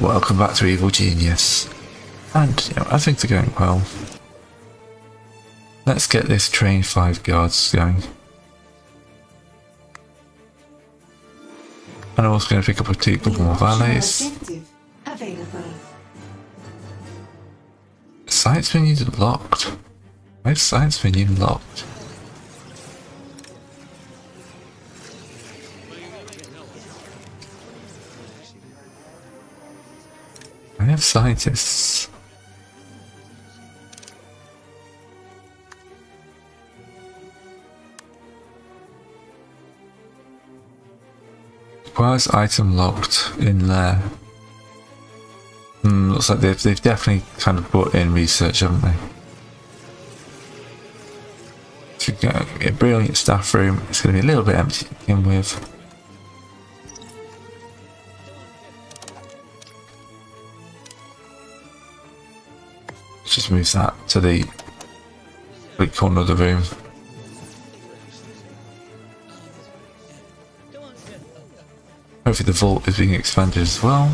Welcome back to Evil Genius. And, you know, I think they're going well. Let's get this train five guards going. And I'm also going to pick up a two more available. Science menu locked. Why is science menu locked? Scientists. Is item locked in there? Hmm, looks like they've, they've definitely kind of brought in research, haven't they? A brilliant staff room. It's going to be a little bit empty to begin with. Move that to the corner of the room. Hopefully the vault is being expanded as well.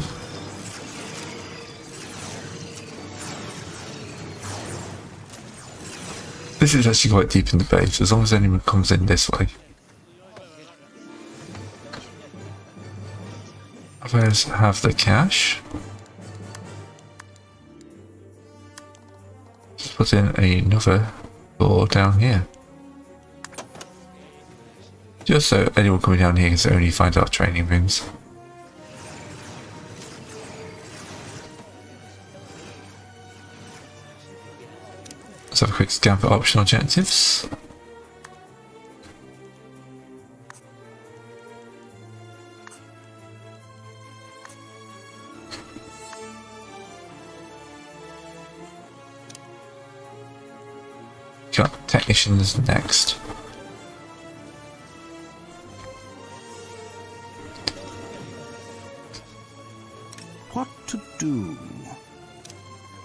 This is actually quite deep in the base, as long as anyone comes in this way. Others have the cash. Put in another door down here. Just so anyone coming down here can only find our training rooms. Let's have a quick scan for optional objectives. Got technicians next. What to do?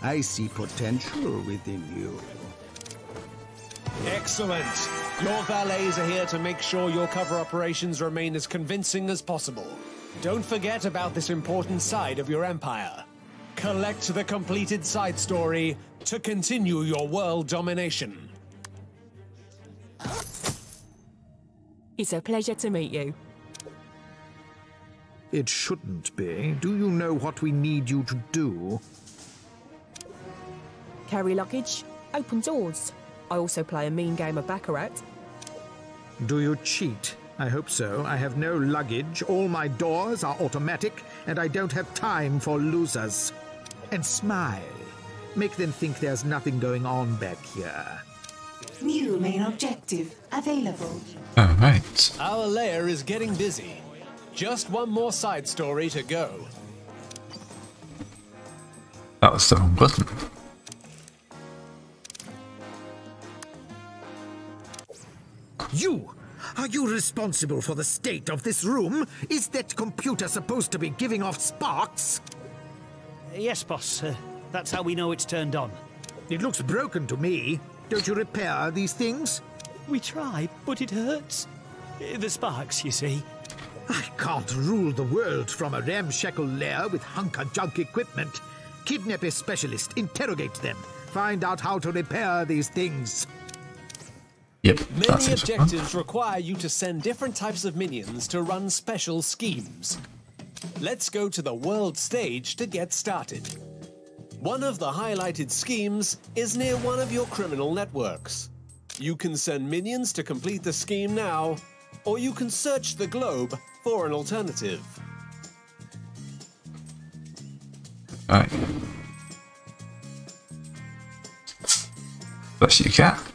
I see potential within you. Excellent. Your valets are here to make sure your cover operations remain as convincing as possible. Don't forget about this important side of your empire. Collect the completed side story to continue your world domination. It's a pleasure to meet you. It shouldn't be. Do you know what we need you to do? Carry luggage, open doors. I also play a mean game of Baccarat. Do you cheat? I hope so. I have no luggage, all my doors are automatic, and I don't have time for losers. And smile. Make them think there's nothing going on back here. New main objective available. Alright. Our lair is getting busy. Just one more side story to go. That was the wrong button. You! Are you responsible for the state of this room? Is that computer supposed to be giving off sparks? Yes, boss. Uh, that's how we know it's turned on. It looks broken to me. Don't you repair these things? We try, but it hurts. The sparks, you see. I can't rule the world from a ramshackle lair with hunker-junk equipment. Kidnap a specialist, interrogate them, find out how to repair these things. Yep. Many seems fun. objectives require you to send different types of minions to run special schemes. Let's go to the world stage to get started. One of the highlighted schemes is near one of your criminal networks. You can send minions to complete the scheme now, or you can search the globe for an alternative. Alright. Bless you, cat.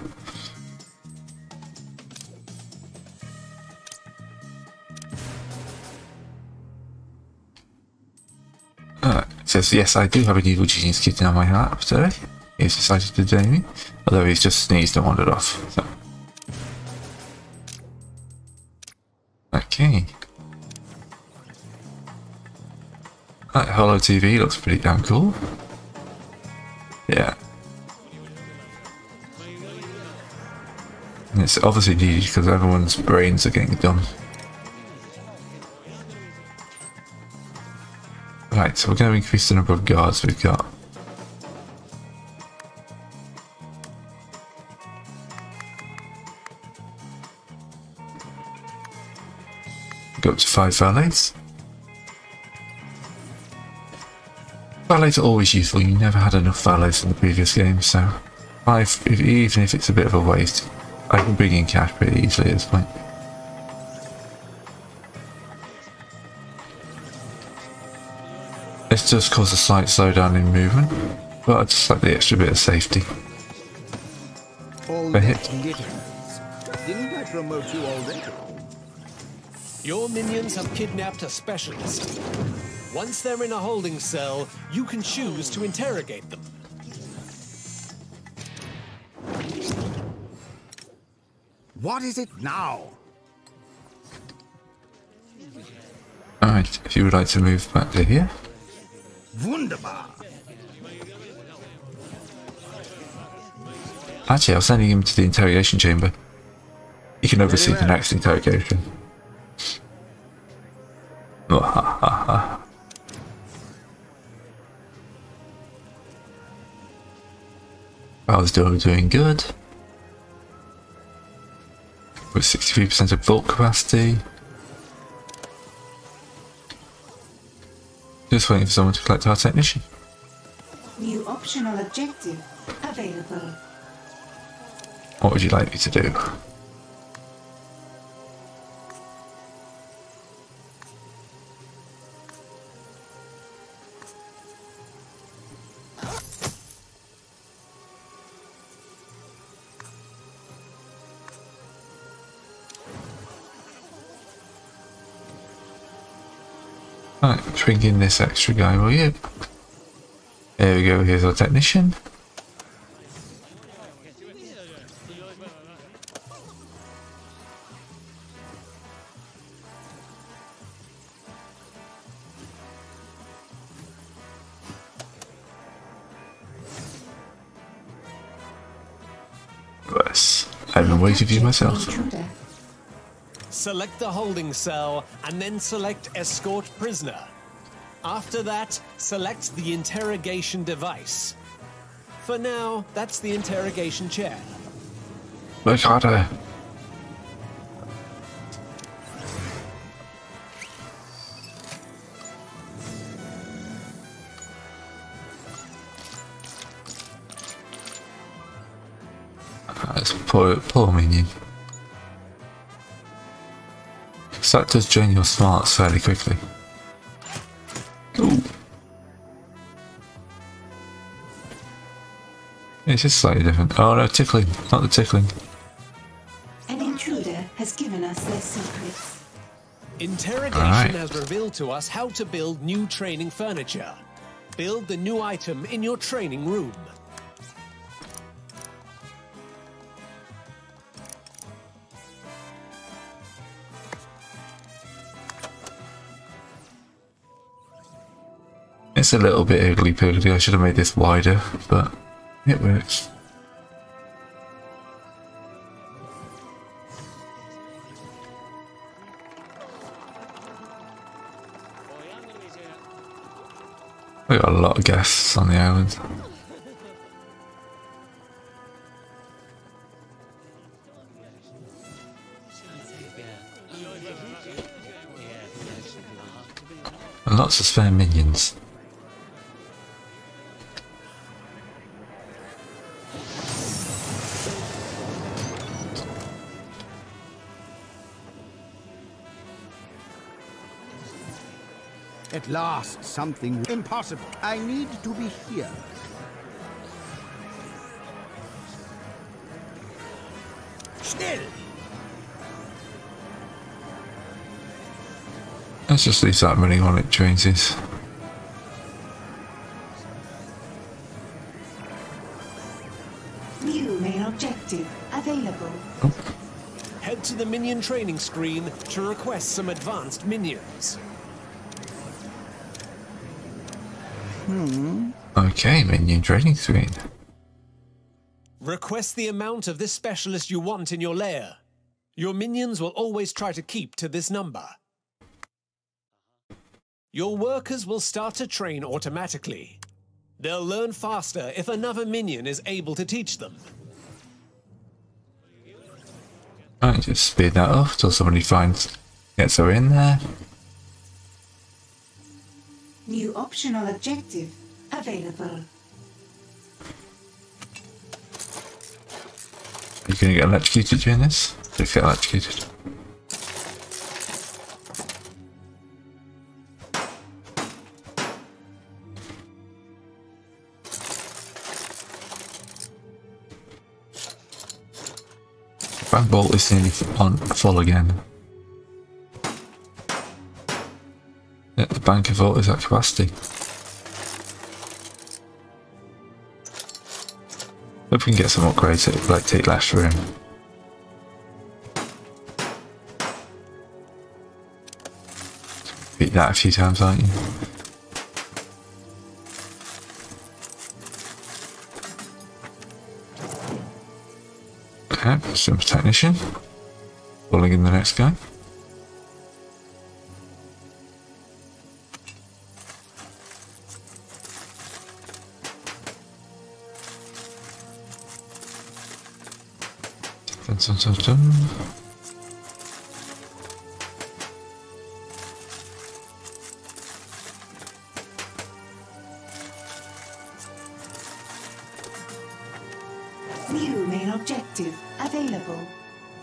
Says, yes, I do have an evil genius kitten on my lap today. He's decided to join me, although he's just sneezed and wandered off. So. Okay. That Hollow TV looks pretty damn cool. Yeah. And it's obviously needed because everyone's brains are getting done. Right, so we're going to increase the number of guards we've got. Go up to five valets. Valets are always useful. You never had enough valets in the previous game, so five, if, even if it's a bit of a waste, I can bring in cash pretty easily at this point. This does cause a slight slowdown in movement, but I just like the extra bit of safety. All hit. Didn't I promote you already? Your minions have kidnapped a specialist. Once they're in a holding cell, you can choose to interrogate them. What is it now? Alright, if you would like to move back to here. Wunderbar. Actually, I was sending him to the interrogation chamber. He can oversee the next interrogation. Mwahaha. Power's still doing good. With 63% of bulk capacity. Just waiting for someone to collect our technician. New optional objective available. What would you like me to do? Right, bring in this extra guy, will you? There we go, here's our technician. I've been waiting for you myself. Select the holding cell and then select escort prisoner. After that, select the interrogation device. For now, that's the interrogation chair. That's poor, poor minion. So that does drain your smarts fairly quickly. Ooh. It's just slightly different. Oh no, tickling. Not the tickling. An intruder has given us their secrets. Interrogation Alright. has revealed to us how to build new training furniture. Build the new item in your training room. It's a little bit ugly piggly. I should have made this wider, but it works. We got a lot of guests on the island. And lots of spare minions. At last, something impossible. I need to be here. Still. Let's just leave that running on it drains this. New main objective available. Oh. Head to the minion training screen to request some advanced minions. Hmm. Okay, minion training screen. Request the amount of this specialist you want in your lair. Your minions will always try to keep to this number. Your workers will start to train automatically. They'll learn faster if another minion is able to teach them. Right, just speed that off till somebody finds gets her in there. New optional objective available. You gonna get electrocuted during this? Just get electrocuted. Bolt is nearly on full again. Bank of is at capacity. Hope we can get some upgrades that like take less room. Beat that a few times, aren't you? Okay, super technician. Pulling in the next guy. Dun, dun, dun, dun. New main objective available.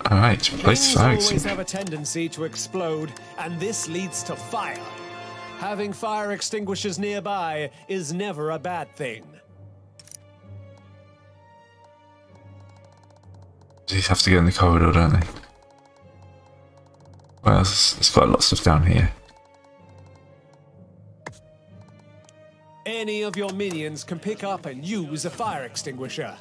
Alright, place Things fire always extinguisher. have a tendency to explode, and this leads to fire. Having fire extinguishers nearby is never a bad thing. These have to go in the corridor, don't they? Well, there's, there's quite a lot of stuff down here. Any of your minions can pick up and use a fire extinguisher.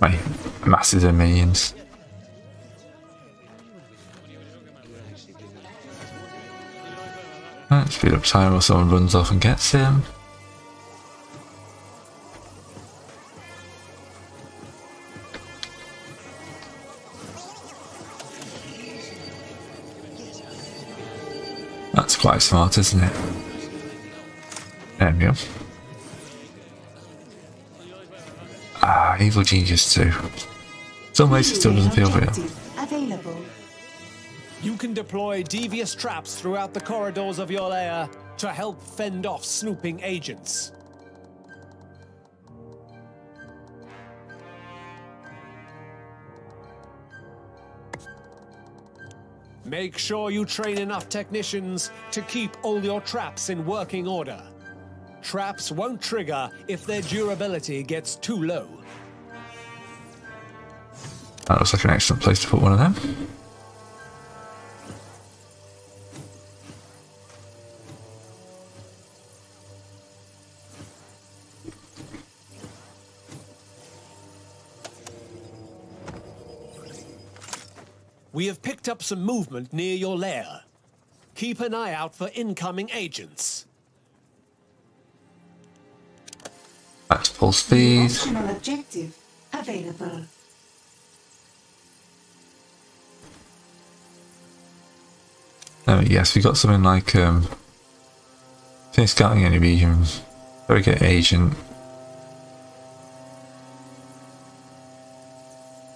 My masses of minions. Right, speed up time while someone runs off and gets him. Quite smart, isn't it? There we go. Ah, Evil Genius 2. Some ways it still doesn't feel real. You can deploy devious traps throughout the corridors of your lair to help fend off snooping agents. Make sure you train enough technicians to keep all your traps in working order. Traps won't trigger if their durability gets too low. That looks like an excellent place to put one of them. We have picked up some movement near your lair. Keep an eye out for incoming agents. Back to full speed. Optional objective available. Oh, yes, we got something like um, finish scouting any regions. Surrogate agent.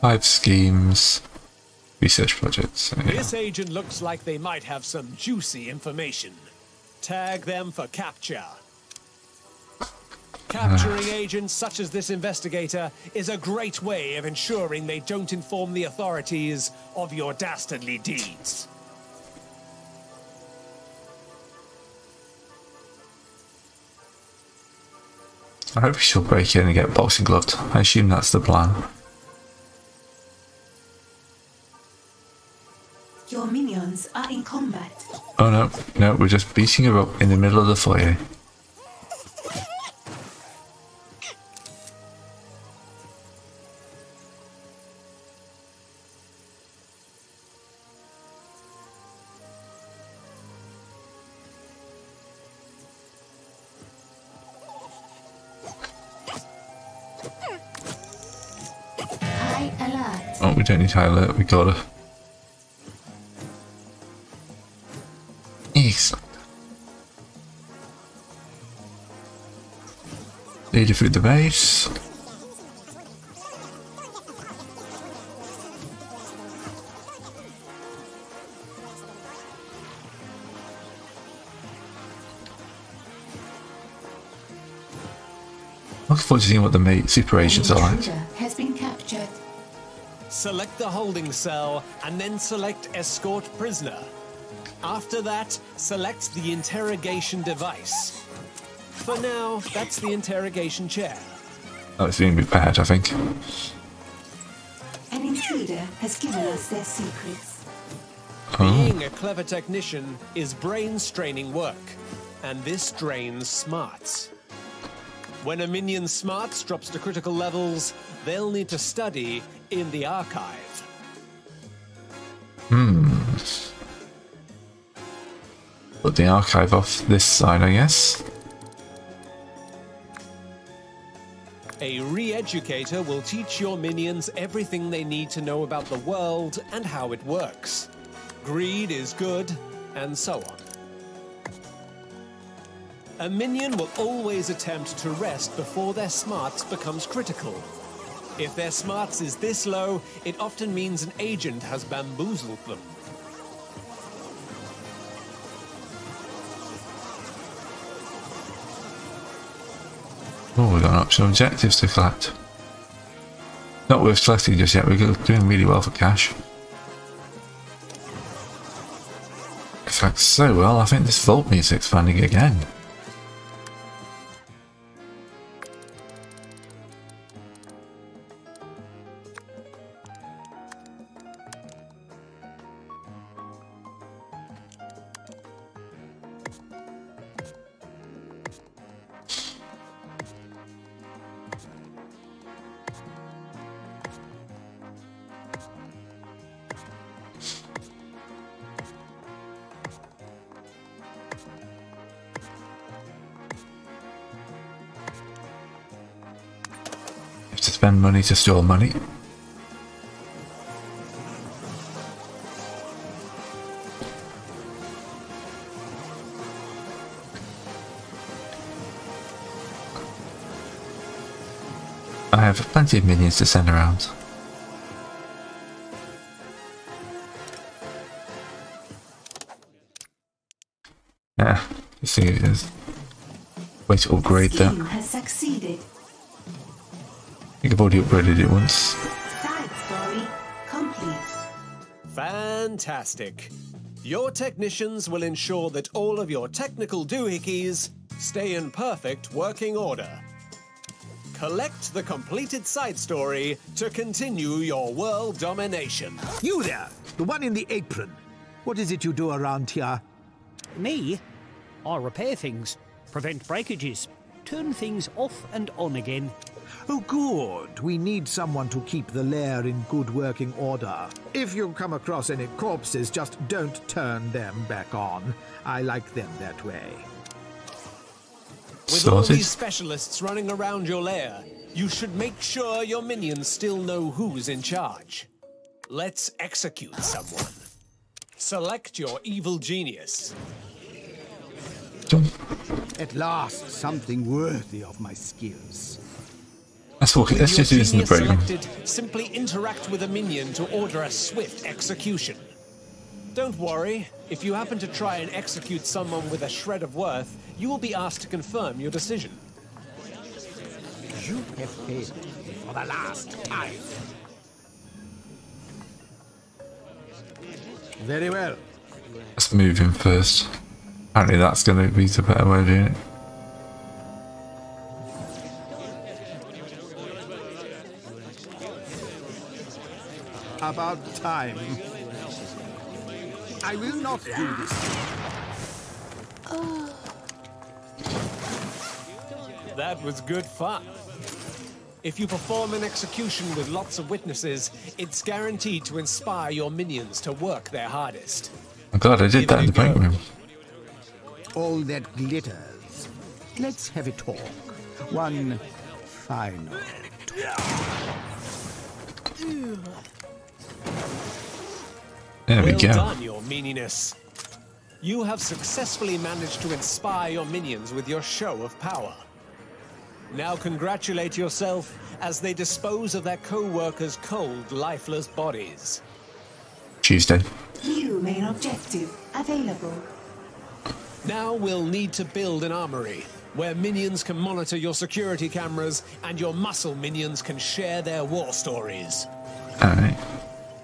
Five schemes. Research projects. So, yeah. This agent looks like they might have some juicy information. Tag them for capture. Capturing ah. agents such as this investigator is a great way of ensuring they don't inform the authorities of your dastardly deeds. I hope she'll break in and get boxing gloved. I assume that's the plan. Minions are in combat. Oh no, no, we're just beating her up in the middle of the foyer. High alert. Oh, we don't need high alert, we got her. Lead you through the base. Looking forward to seeing what the mate super An agents are like. has been captured. Select the holding cell and then select escort prisoner. After that, select the interrogation device. For now, that's the interrogation chair. Oh, it's being repaired, I think. An intruder has given us their secrets. Being a clever technician is brain straining work, and this drains smarts. When a minion's smarts drops to critical levels, they'll need to study in the archive. Hmm. Put the archive off this side, I guess. A re-educator will teach your minions everything they need to know about the world and how it works. Greed is good, and so on. A minion will always attempt to rest before their smarts becomes critical. If their smarts is this low, it often means an agent has bamboozled them. Oh, we've got an optional objectives to collect. Not worth collecting just yet, we're doing really well for cash. In fact, so well, I think this vault needs expanding again. To spend money to store money. I have plenty of minions to send around. Yeah, you see is. Way to upgrade that. I've already upgraded it once. Side story complete. Fantastic. Your technicians will ensure that all of your technical doohickeys stay in perfect working order. Collect the completed side story to continue your world domination. You there, the one in the apron. What is it you do around here? Me? I repair things, prevent breakages, turn things off and on again. Oh, good. We need someone to keep the lair in good working order. If you come across any corpses, just don't turn them back on. I like them that way. With all these specialists running around your lair, you should make sure your minions still know who's in charge. Let's execute someone. Select your evil genius. At last, something worthy of my skills. Let's walk Let's just do this in the genius break selected, simply interact with a minion to order a swift execution. Don't worry, if you happen to try and execute someone with a shred of worth, you will be asked to confirm your decision. You have failed me for the last time. Very well. Let's move him first. Apparently that's going to be the better way of doing it. About time. I will not do this. That was good fun. If you perform an execution with lots of witnesses, it's guaranteed to inspire your minions to work their hardest. I'm glad I did that in the break room. All that glitters. Let's have a talk. One final. There we well go. done, your meaniness. You have successfully managed to inspire your minions with your show of power. Now congratulate yourself as they dispose of their co-workers' cold, lifeless bodies. Tuesday. New main objective available. Now we'll need to build an armory, where minions can monitor your security cameras and your muscle minions can share their war stories. Alright.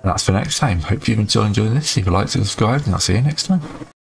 That's for next time. Hope you've enjoyed enjoying this. If you like, subscribe, and I'll see you next time.